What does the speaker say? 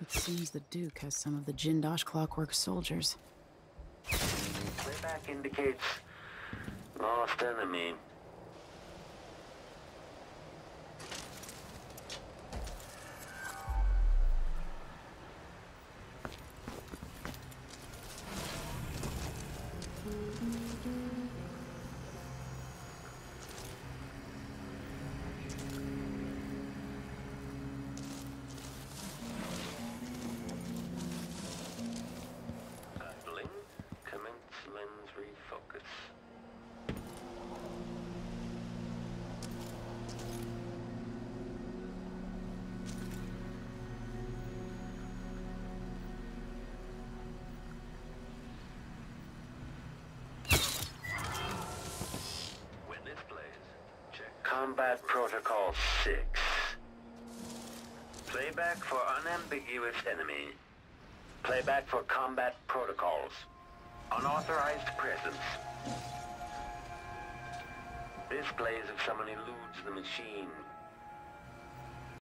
It seems the Duke has some of the Jindosh clockwork soldiers. Playback indicates lost enemy. Refocus. Witness plays. Check. Combat Protocol 6. Playback for unambiguous enemy. Playback for combat protocols. Unauthorized presence. Displays if someone eludes the machine.